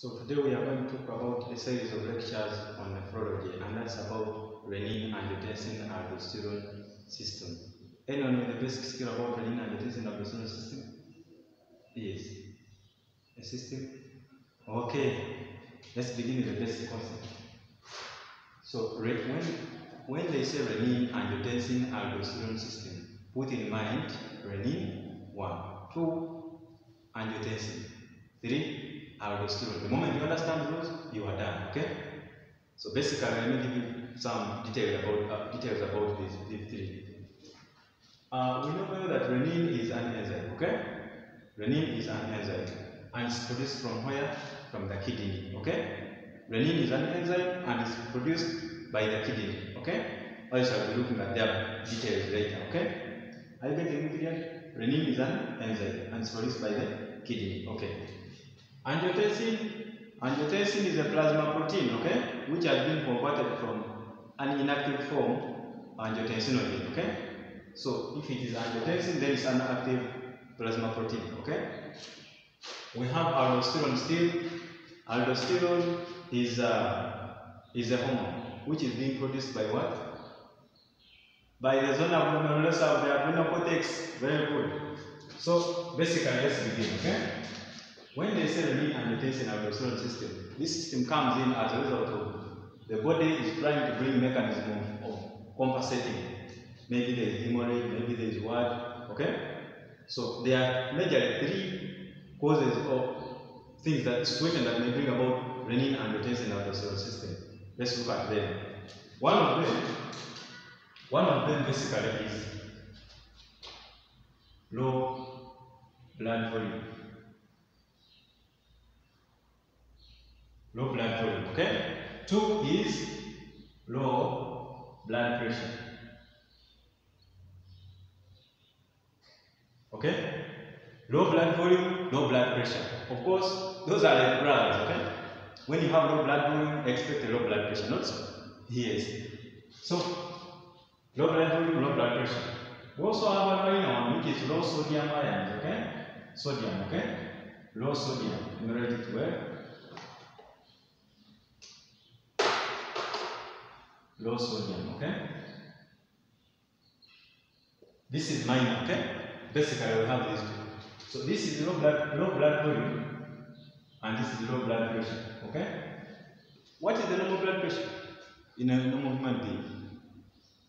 So today we are going to talk about a series of lectures on nephrology, and that's about renin and angiotensin aldosterone system. Anyone with a basic skill about renin and angiotensin aldosterone system? Yes. A system? Okay. Let's begin with the basic concept. So when when they say renin and angiotensin aldosterone system, put in mind renin one, two, angiotensin, three, aldosterone. The moment you understand those, you are done. Okay. So basically, let me give you some details about uh, details about these, these three. Uh, we know that renin is an enzyme. Okay. Renin is an enzyme, and it's produced from where? From the kidney. Okay. Renin is an enzyme and is produced by the kidney. Okay. I shall be looking at their details later. Okay. Are you getting it clear? Renin is an enzyme and is produced by the kidney. Okay. Angiotensin, angiotensin is a plasma protein, okay, which has been converted from an inactive form, angiotensinogen, okay. So if it is angiotensin, then it's an active plasma protein, okay. We have aldosterone still. Aldosterone is a, is a hormone which is being produced by what? By the zona glomerulosa of the adrenal cortex. Very good. So basically, let's begin, okay. When they say renin the aldosterone system, this system comes in as a result of the body is trying to bring mechanism of, of compensating. Maybe there is hemorrhage, maybe there is what, okay? So there are majorly three causes of things that situation that may bring about renin the aldosterone system. Let's look at them. One of them, one of them basically is low blood volume. low blood volume, okay? Two is low blood pressure. Okay? Low blood volume, low blood pressure. Of course, those are like brothers, okay? When you have low blood volume, expect a low blood pressure, not so. Yes. So, low blood volume, low blood pressure. We also have another one, which is low sodium ions, okay? Sodium, okay? Low sodium, numerated well. Low sodium, okay? This is minor, okay? Basically, we have these two. So this is low blood, low blood volume, and this is low blood pressure, okay? What is the normal blood pressure in a normal human being?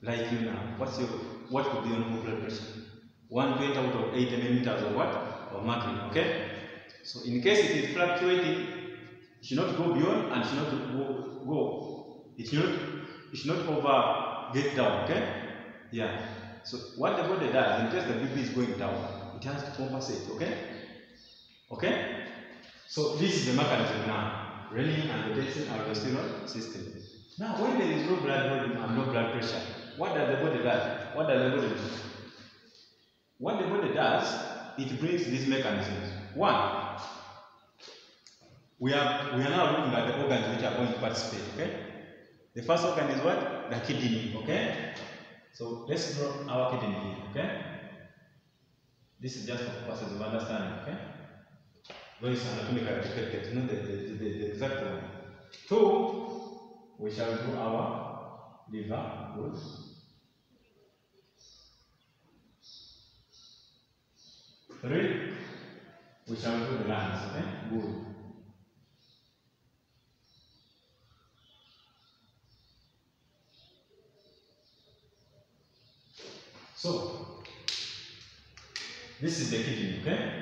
Like you now, what's your, what would be your normal blood pressure? 120 out of 80 millimeters of what? Of mercury, okay? So in case it is fluctuating, it should not go beyond and should not go, go. It should not it should not over get down, okay? Yeah. So what the body does, in case the BP is going down, it has to compensate, okay? Okay? So this is the mechanism now. Renin angiotensin aldosterone system. Now when there is low blood volume and low blood pressure, what does the body do? What does the body do? What the body does, it brings these mechanisms. One, we are we are now looking at the organs which are going to participate, okay? The first organ is what? The kidney, okay? So let's draw our kidney here, okay? This is just for purposes of understanding, okay? It's anatomically depicted, not the, the, the, the exact one. Two, we shall do our liver, good. Three, we shall do the lungs, okay? Good. So, this is the kidney, okay?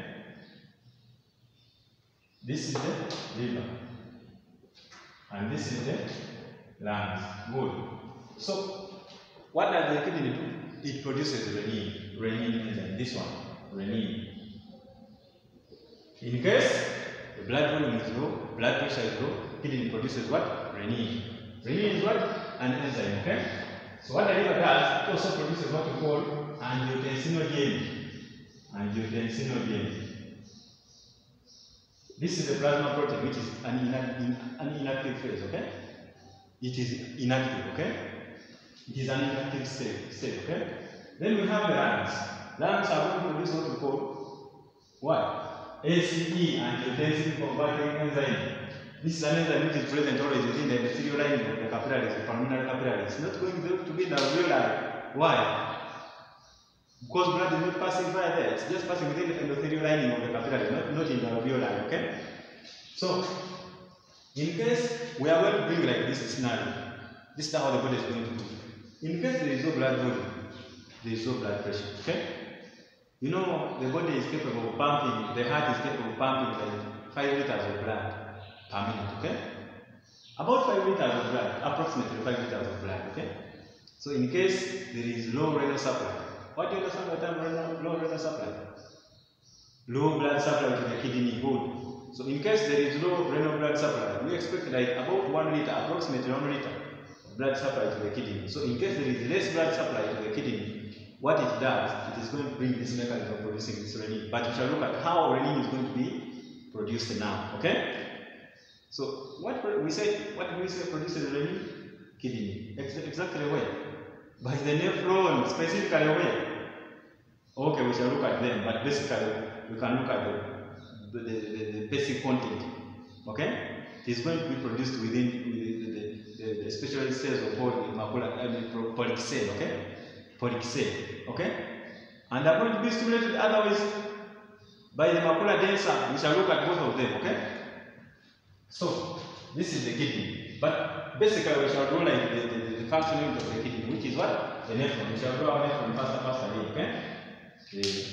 This is the liver. And this is the lungs. Good. So, what does the kidney do? It produces renin. Renin enzyme. This one. Renin. In case the blood volume is low, blood pressure is low, kidney produces what? Renin. Renin is what? An enzyme, okay? So what the liver does, it also produces what we call angiotensinogen. Angiotensinogen. This is the plasma protein, which is an, in, an inactive phase, okay? It is inactive, okay? It is an inactive state, state, okay? Then we have the lungs. Lungs are going to produce what we call what? ACE, angiotensin converting enzyme. This is an enzyme which is present always within the endothelial lining of the capillaries, the pulmonary capillaries. It's not going to be the alveoli. Why? Because blood is not passing via there. It's just passing within the endothelial lining of the capillary, not, not in the alveoli, okay? So, in case we are going to bring like this scenario, this is how the body is going to move. In case there is no blood volume, there is no blood pressure, okay? You know, the body is capable of pumping, the heart is capable of pumping like 5 liters of blood per minute, okay? About 5 liters of blood, approximately 5 liters of blood, okay? So in case there is low renal supply, what do you understand by the term low renal supply? Low blood supply to the kidney good. So in case there is low renal blood supply, we expect like about 1 liter, approximately 1 liter blood supply to the kidney. So in case there is less blood supply to the kidney, what it does, it is going to bring this mechanism of producing this renin. But we shall look at how renin is going to be produced now. Okay? So what we say, what do we say produces renin? Kidney. Ex exactly where? By the nephron, specifically where? Okay, we shall look at them, but basically we can look at the, the, the, the basic content. Okay? It is going to be produced within the, the, the, the special cells of all the macula, I mean, cell, okay? Polyp cell, okay? And they are going to be stimulated otherwise by the macula densa. We shall look at both of them, okay? So, this is the kidney. But basically, we shall draw like the, the, the functioning of the kidney, which is what? The nephron. We shall draw our nephron faster, faster okay? The,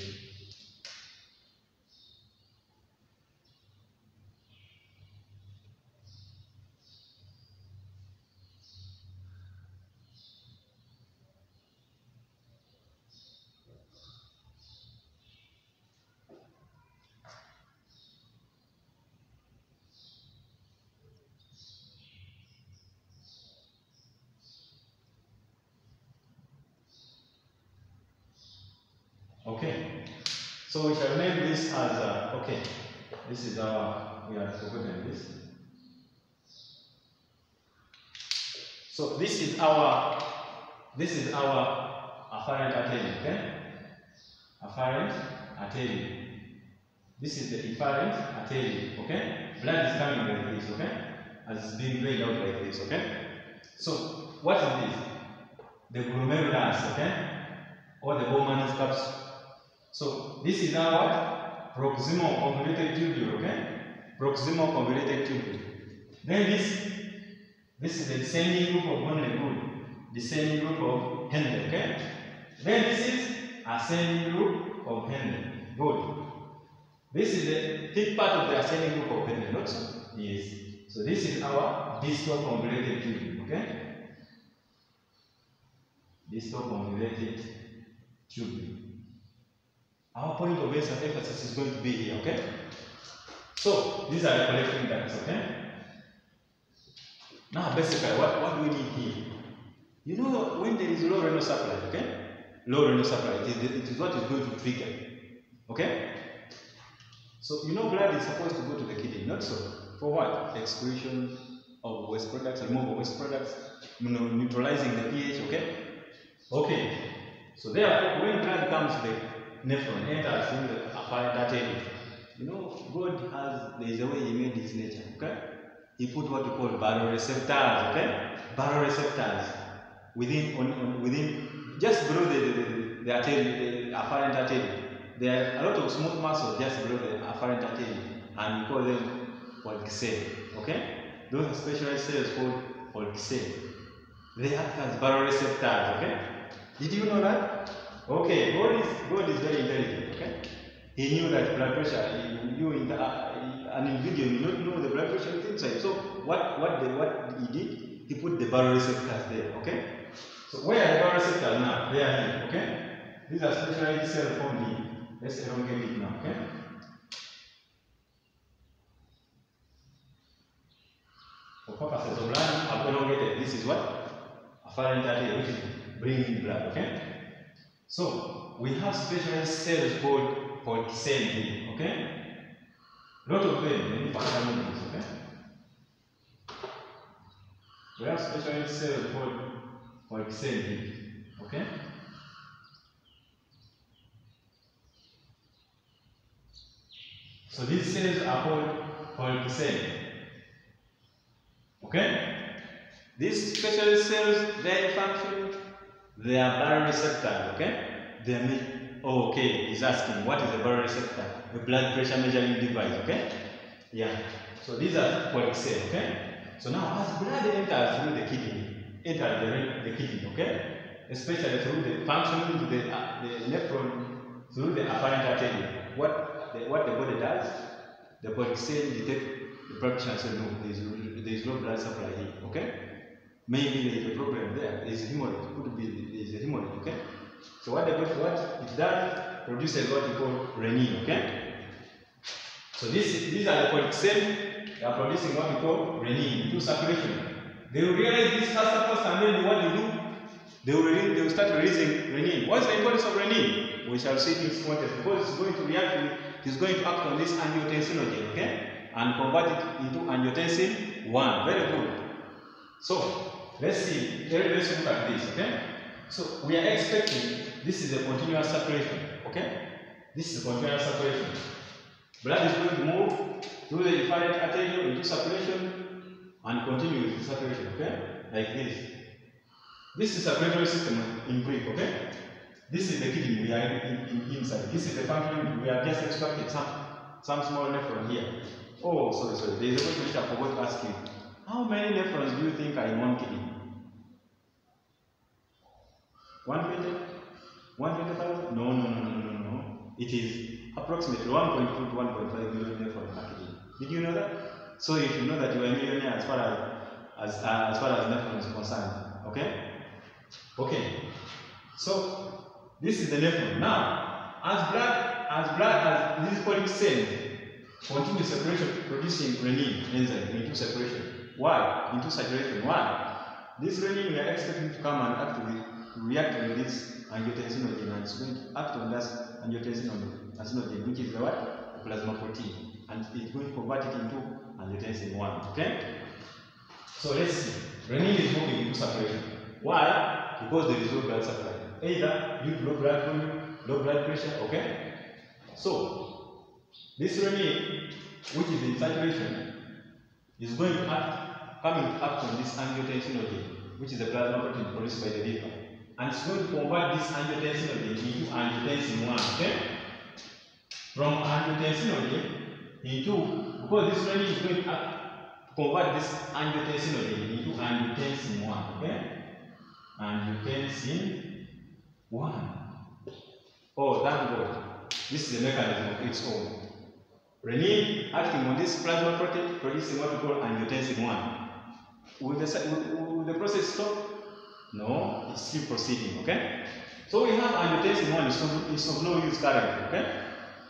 Okay, so we shall name this as, uh, okay, this is our, we have forgotten this. So this is our, this is our afferent artery, okay? Afferent artery. This is the efferent artery, okay? Blood is coming like this, okay? As it's being laid out like this, okay? So, what is this? The glomerulus, okay? Or the Bowman's capsule. So this is what? Proximal convoluted tubule, okay? Proximal convoluted tubule. Then this, this is the descending loop of Henle good, descending loop of Henle, okay? Then this is ascending loop of Henle, good. This is the thick part of the ascending loop of Henle, not so? Yes. So this is our distal convoluted tubule, okay? Distal convoluted tubule. Our point of base and emphasis is going to be here, okay? So, these are the collecting ducts, okay? Now, basically, what, what do we need here? You know, when there is low renal supply, okay? Low renal supply, it is, it is what is going to trigger, okay? So, you know, blood is supposed to go to the kidney, not so. For what? Excretion of waste products, removal of waste products, you know, neutralizing the pH, okay? Okay. So, therefore, when blood comes to the enters in the afferent artery. You know, God has, there is a way He made His nature, okay? He put what we call baroreceptors, okay? Baroreceptors within, on, on, within, just below the, the, the artery, the afferent artery. There are a lot of smooth muscles just below the afferent artery, and we call them cell, okay? Those are specialized cells called cell. They act as baroreceptors, okay? Did you know that? Okay, God is God is very intelligent. Okay, He knew that blood pressure. You in the uh, an individual, you don't know the blood pressure inside. So what what the, what he did? He put the baroreceptors there. Okay. So where are the baroreceptors now? They are here. Okay. These are specialized cells formed here. Let's elongate it now. Okay. For purposes of learning, I've elongated. This is what afferent artery, which is bringing blood. Okay. So we have specialized cells called Pulk cell here, okay? Lot of them, many facilities, okay? We have specialized cells called Pulk cell here, okay? So these cells are called Pulk cell. Okay? These special cells, their function, they are baroreceptors, okay? They are oh, okay, he's asking, what is a baroreceptor? A blood pressure measuring device, okay? Yeah. So these are Polic cells, okay? So now as blood enters through the kidney, enters the, the kidney, okay? Especially through the function of the, uh, the nephron, through the afferent artery. What the, what the body does, the body cell detect the pressure says no, there is, there is no blood supply here, okay? Maybe there is a problem there, there is hemorrhage, could be there is a hemorrhage, okay? So what the body, what it does, produces what we call renin, okay? So this, these are the Polic they are producing what we call renin into circulation. They will realize this first first and then what they do, they will, release, they will start releasing renin. What's the importance of renin? We shall see this point because it's going to react with, it's going to act on this angiotensinogen, okay? And convert it into angiotensin 1. Very good. So, let's see, let's look at this, okay? So, we are expecting, this is a continuous circulation, okay? This is a continuous circulation. Blood is going to move through the efferent artery into circulation and continue with the circulation, okay? Like this. This is a circulatory system in brief, okay? This is the kidney we are in, in, inside. This is the function we have just extracted some some small nephron here. Oh, sorry, sorry. There is a question which I forgot to ask you. How many nephrons do you think are in one kidney? 120? 120,000? No, no, no, no, no, no. It is approximately 1.2 to 1.5 million nephrons kidney. Did you know that? So if you know that you are a millionaire as far as as, uh, as far as nephron is concerned, okay? Okay. So this is the nephron. Now, as blood, as blood, as this Polic cell continue circulation, producing renin enzyme into circulation. Why? Into circulation. Why? This renin we are expecting to come and actually react with this angiotensinogen and it's going to act on that angiotensinogen, which is the what? Plasma protein. And it's going to convert it into angiotensin 1. Okay? So let's see. Renin is moving into circulation. Why? Because there is no blood supply. Either due to low blood volume, low blood pressure, okay? So, this renin, which is in circulation, is going to act, coming to on this angiotensinogen, which is the plasma protein produced by the liver. And it's going to convert this angiotensinogen into angiotensin 1, okay? From angiotensinogen into, because this renin is going to convert this angiotensinogen into angiotensin 1, okay? Angiotensin 1. Oh, thank God. This is the mechanism of its own. Renin acting on this plasma protein producing what we call angiotensin 1. Will the, will, the process stop? No, it's still proceeding, okay? So we have angiotensin 1 it's of, is of no use currently, okay?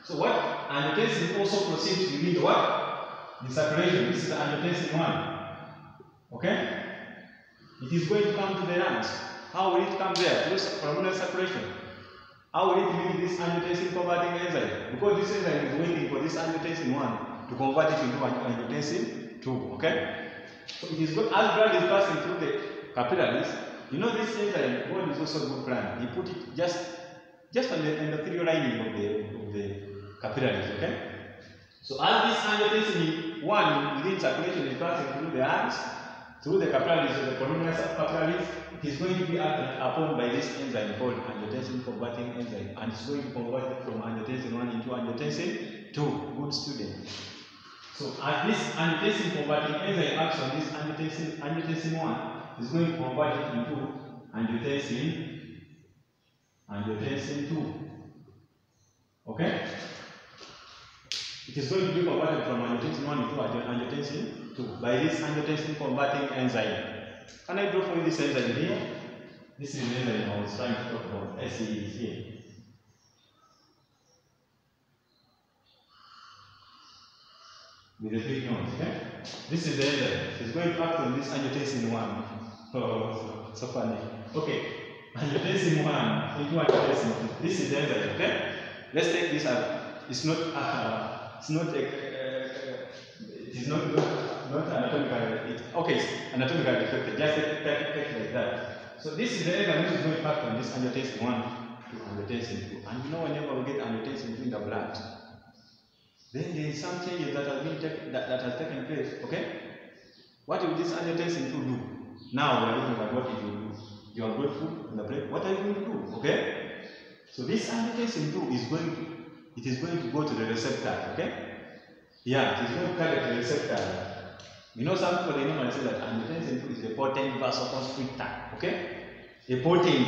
So what angiotensin also proceeds within the what? The circulation. This is the angiotensin 1. Okay? It is going to come to the lungs. How will it come there? Through pulmonary circulation. How will it meet this angiotensin converting enzyme? Because this enzyme is waiting for this angiotensin 1 to convert it into angiotensin 2. Okay? So it is good as blood is passing through the capillaries. You know this enzyme, God is also good plan. He put it just just on the endothelial lining of the of the capillaries, okay? So as this angiotensin 1 within circulation is passing through the lungs, through the capillaries of the pulmonary capillaries, it is going to be acted upon by this enzyme called angiotensin converting enzyme, and it's going to convert from angiotensin 1 into angiotensin 2. Good student. So as this angiotensin converting enzyme acts on this angiotensin, angiotensin 1, it's going to convert it into angiotensin, angiotensin 2. Okay? It is going to be converted from angiotensin 1 into angiotensin 2 by this angiotensin converting enzyme. Can I draw for you this enzyme here? This is the enzyme I was trying to talk about. SE is here. With the three nodes, okay? This is the enzyme. It's going to on this angiotensin 1. Oh, so, so funny. Okay. Angiotensin 1 into angiotensin 2. This is the enzyme, okay? Let's take this up. It's not uh, it's not a, uh, it is not not, anatomically it, okay it's anatomically defected just take, take, take like that so this is the enzyme which is going to on this angiotensin 1 to angiotensin 2 and you know whenever we get angiotensin 2 in the blood then there is some changes that have been that, that has taken place okay What will this 2 do? Now we are looking at what it will do. You are grateful in the brain. What are you going to do? Okay? So this angiotensin 2 is going to it is going to go to the receptor, okay? Yeah, it is going to target the receptor. You know, some people they normally say that angiotensin 2 is a potent vasoconstrictor, okay? A potent.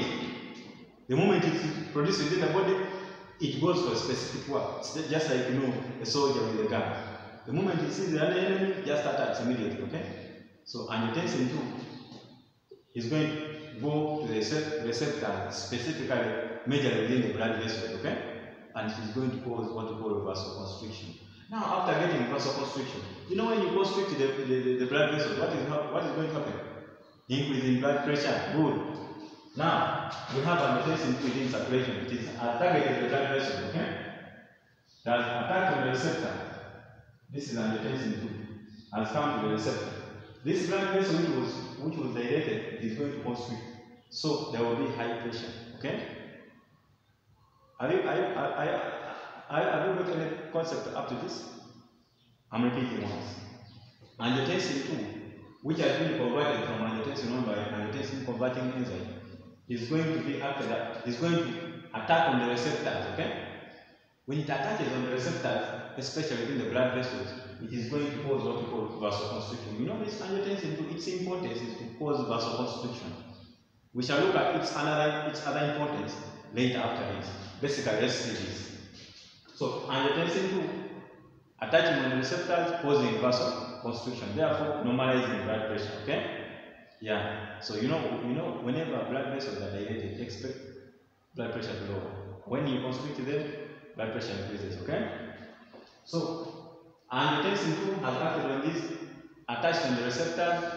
The moment it produces within the body, it goes for a specific work. It's just like you know a soldier with a gun. The moment he sees the enemy, just attacks immediately, okay? So angiotensin 2 is going to go to the receptor specifically majorly within the blood vessel, okay? And is going to cause what we call vasoconstriction. Now, after getting vasoconstriction, you know when you constrict the, the, the blood vessel, what is, what is going to happen? Increase in blood pressure. Good. Now, we have angiotensin within circulation. It is targeted the blood vessel, okay? That attack on the receptor. This is an angiotensin 2. Has come to the receptor. This blood vessel which was which was dilated is going to constrict. So there will be high pressure. Okay? Are you, are you, are, are, are, have you got any concept up to this? I'm repeating once. Angiotensin 2, which has been converted from angiotensin 1 by angiotensin converting enzyme, is going to be after that, is going to attack on the receptors, okay? When it attaches on the receptors, especially within the blood vessels, it is going to cause what we call vasoconstriction. You know, this angiotensin 2, its importance is to cause vasoconstriction. We shall look at its another its other importance later after this. Basically, let's see this. So, angiotensin 2 attaching on the receptors causing vasoconstriction, therefore normalizing blood pressure. Okay? Yeah. So you know, you know, whenever blood vessels are dilated, expect blood pressure to lower. When you constrict them, blood pressure increases. Okay? So, and angiotensin 2 has acted on this, attached on the receptor.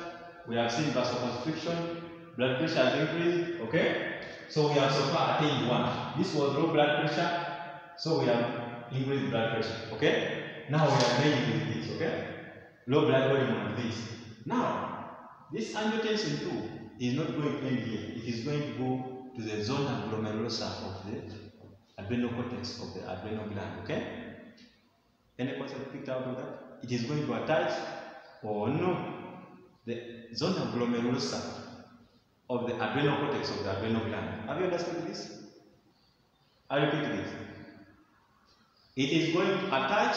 We have seen vasoconstriction, blood pressure has increased. Okay? So we have so far attained one. This was low blood pressure, so we have increased blood pressure. Okay? Now we are ready with this. Okay? Low blood volume on this. Now, this angiotensin 2 is not going to end here. It is going to go to the zona glomerulosa of the adrenal cortex of the adrenal gland. Okay? Any concept picked out of that? It is going to attach or no the zona glomerulosa of the adrenal cortex of the adrenal gland. Have you understood this? I repeat this. It is going to attach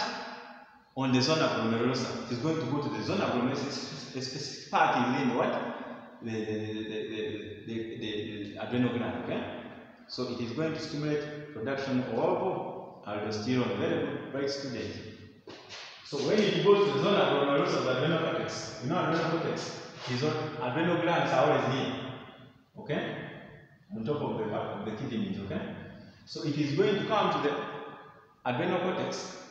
on the zona glomerulosa. It is going to go to the zona glomerulosa, a specific part within the what? The, the, the, the, the, adrenal gland, okay? So it is going to stimulate production of aldosterone. Very good, student. So when it goes to the zona glomerulosa the adrenal cortex, you know adrenal cortex is what adrenal glands are always here. Okay? On top of the, of the kidneys, okay? So it is going to come to the adrenal cortex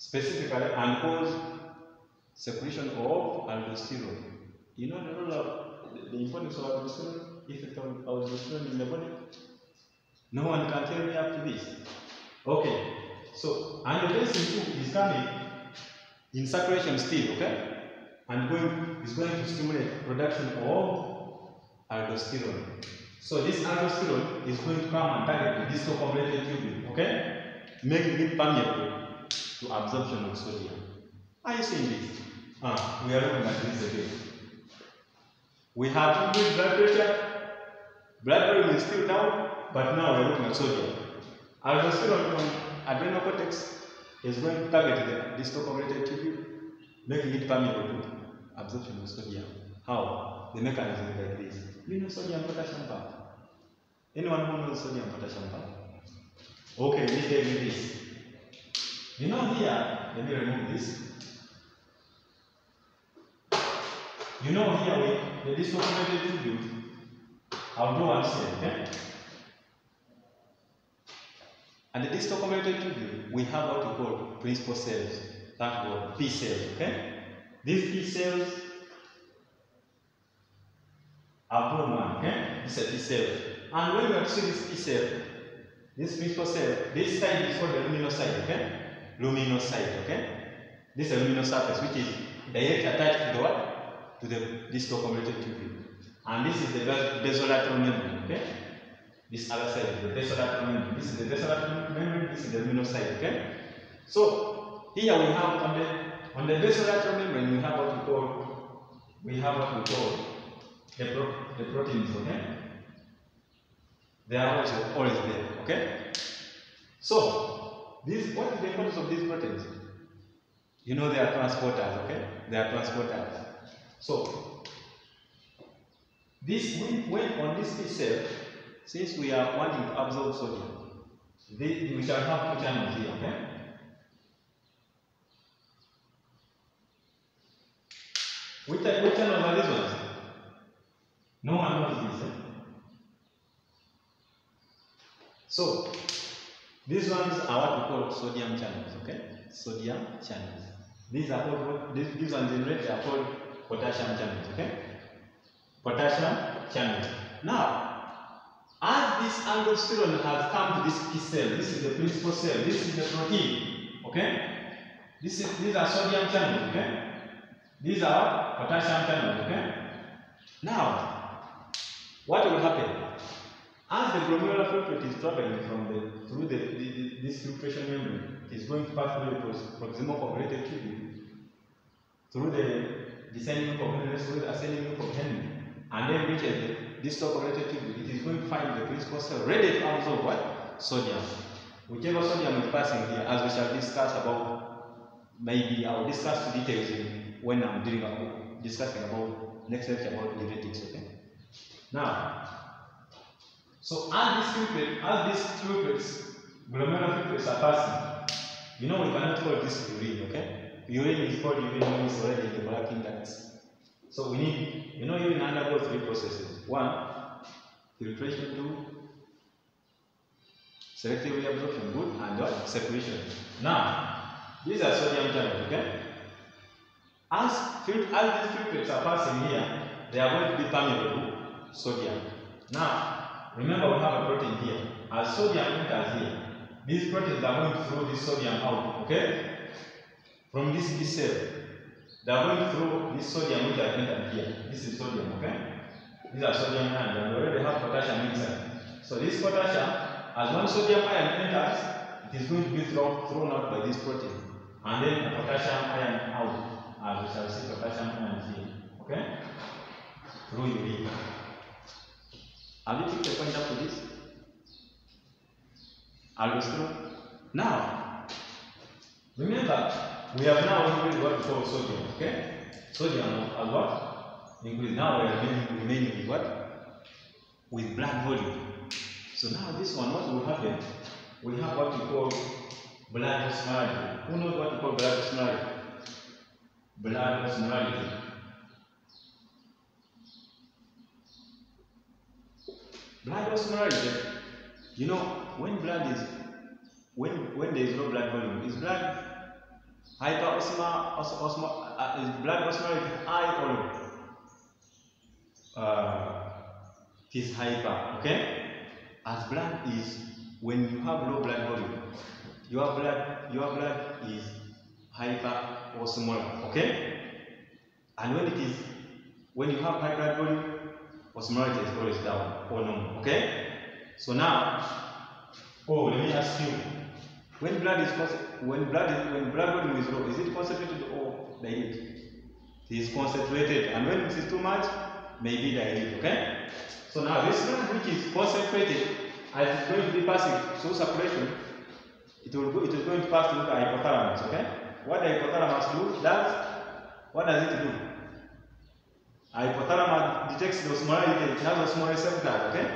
specifically and cause secretion of aldosterone. You know the role of the, the importance of aldosterone, effect of aldosterone in the body? No one can tell me up to this. Okay, so angiotensin 2 is coming in circulation still, okay? And going is going to stimulate production of aldosterone. So this aldosterone is going to come and target the distal convoluted tubule, okay? Making it permeable to absorption of sodium. Are you seeing this? Ah, we are looking at this again. We have increased blood pressure, blood volume is still down, but now we are looking at sodium. Aldosterone from adrenal cortex is going to target the distal convoluted tubule, making it permeable to absorption of sodium. How? The mechanism is like this. You know sodium potassium pump? Anyone who knows sodium potassium pump? Okay, me tell you this. You know here, let me remove this. You know here with the distal convoluted tubule, I'll do one step, okay? And the distal convoluted tubule, we have what we call principal cells, that called P cells, okay? These P cells are one, okay? This is a P cell. And when you are see this P cell, this principal cell, this side is called the luminous side, okay? Luminous side, okay? This is a luminous surface which is directly attached to the what? To the distal convoluted tubule. And this is the basolateral membrane, okay? This other side is the basolateral membrane. This is the basolateral membrane, this is the luminous side, okay? So here we have on the on the basolateral membrane we have what we call we have what we call the, pro the proteins, okay? They are also always there, okay? So, this, what is the importance of these proteins? You know they are transporters, okay? They are transporters. So, this when, when on this cell, since we are wanting to absorb sodium, they, we shall have two channels here, okay? Which, which channels are these ones? No one knows this. Eh? So, these ones are what we call sodium channels, okay? Sodium channels. These are called, these, these ones in red are called potassium channels, okay? Potassium channels. Now, as this aldosterone has come to this key cell, this is the principal cell, this is the protein, okay? This is, these are sodium channels, okay? These are potassium channels, okay? Now, what will happen? As the glomerular filtrate is traveling from the through the, the, this filtration membrane, it is going to pass through the proximal convoluted tubule, through the descending loop through the ascending loop and then reaches the distal convoluted tubule. It is going to find the principal cell ready to absorb what? Sodium. Whichever sodium is passing here, as we shall discuss about, maybe I will discuss details in, when I'm doing about, discussing about next lecture about diuretics, okay? Now, so as these filtrates, as these filtrates, glomerular are passing, you know we cannot call this urine, okay? Urine is called urine when it's already in the black ducts. So we need, you know, urine undergo three processes. One, filtration, two, selective reabsorption, good, and what? Separation. Now, these are sodium channels, okay? As, as these filtrates are passing here, they are going to be permeable to sodium. Now, remember we have a protein here. As sodium enters here, these proteins are going to throw this sodium out, okay? From this P cell. They are going to throw this sodium which has entered here. This is sodium, okay? These are sodium ions, and we already have potassium inside. So this potassium, as one sodium ion enters, it is going to be thrown, thrown out by this protein. And then a potassium ion out, as we shall see potassium ions here, okay? Through urine. Have you picked a point up to this? Aldosterone? Now, remember, we have now increased what we call sodium, okay? Sodium as what? Increased. Now we are remaining with what? With blood volume. So now this one, what will happen? We have what we call blood osmolarity. Who knows what we call blood osmolarity? Blood osmolarity. Blood osmolarity, you know, when blood is, when when there is no blood volume, is blood hyperosmolar, os, osmo, uh, is blood osmolarity high or uh, it is hyper, okay? As blood is, when you have low blood volume, your blood, your blood is hyper osmolar, okay? And when it is, when you have high blood volume, osmolarity is always down or normal, okay? So now, oh, let me ask you, when blood is when blood is, when blood volume is low, is it concentrated or diluted? It is concentrated, and when it is too much, maybe diluted, okay? So now this blood which is concentrated, as it's going to be passing through circulation, it will go, it is going to pass through the hypothalamus, okay? What the hypothalamus do does, what does it do? Hypothalamus detects the osmolarity, it has osmolar receptors, okay?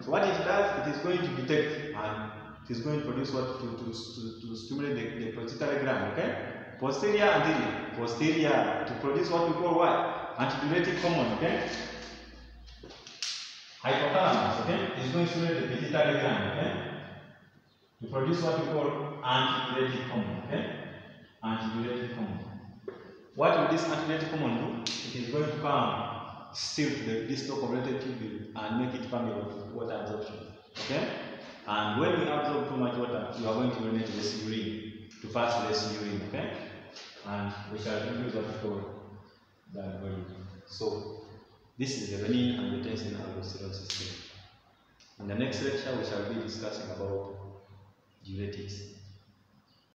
So what it does, it is going to detect and it is going to produce what to, to, to, to stimulate the, the pituitary gland, okay? Posterior anterior, posterior to produce what we call what? Antidiuretic hormone, okay? Hypothalamus, okay? Is going to stimulate the pituitary gland, okay? To produce what we call antidiuretic hormone, okay? Antidiuretic hormone. What will this antidiuretic hormone do? It is going to come still to the distal convoluted tubule and make it permeable to water absorption. Okay? And when we absorb too much water, you are going to urinate less urine, to pass less urine, okay? And we shall increase what we call volume. So, this is the renin and the tensin aldosterone system. In the next lecture, we shall be discussing about diuretics.